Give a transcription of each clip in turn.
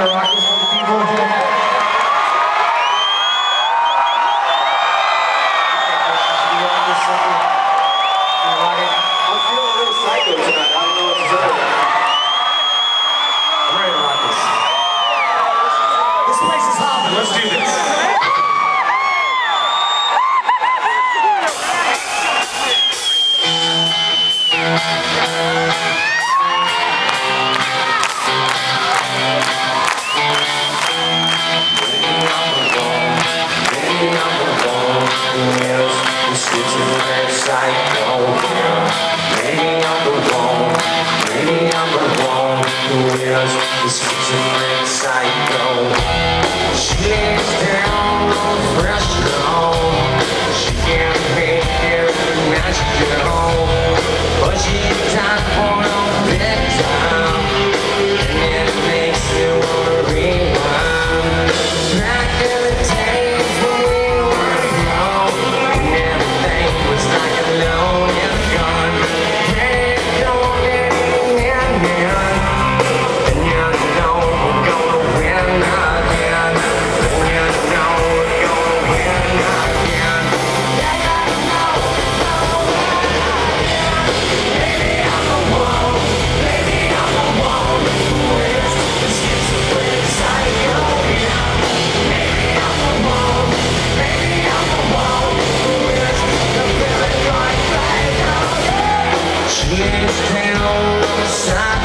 Rockets on the D-board. Sabe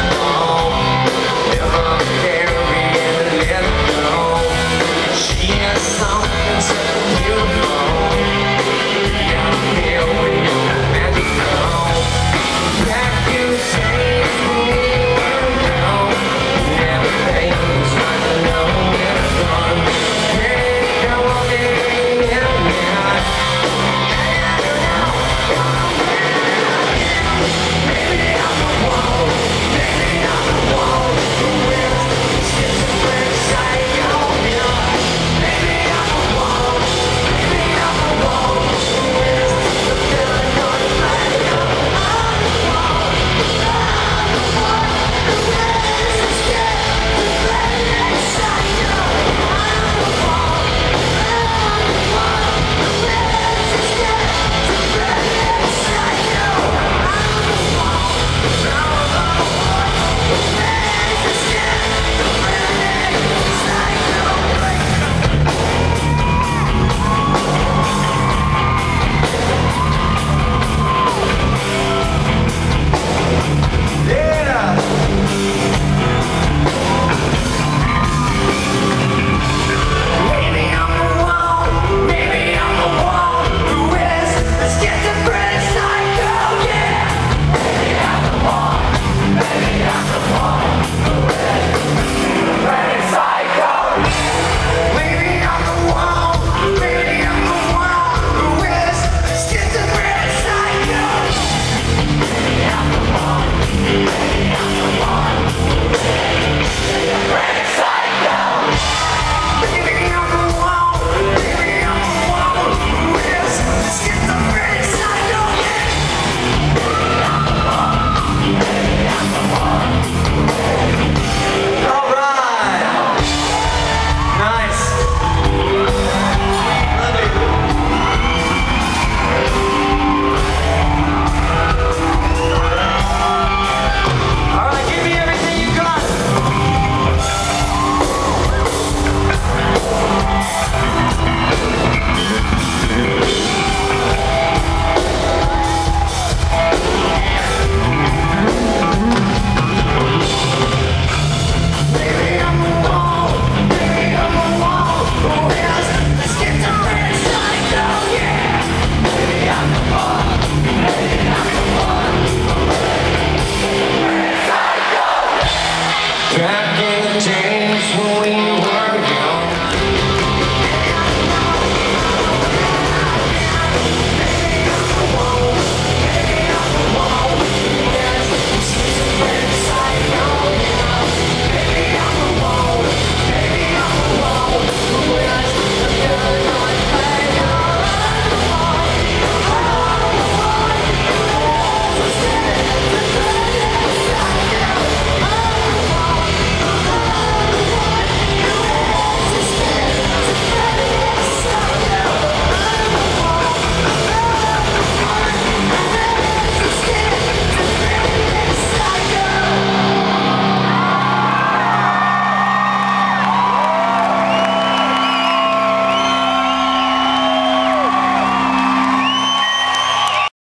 Lord.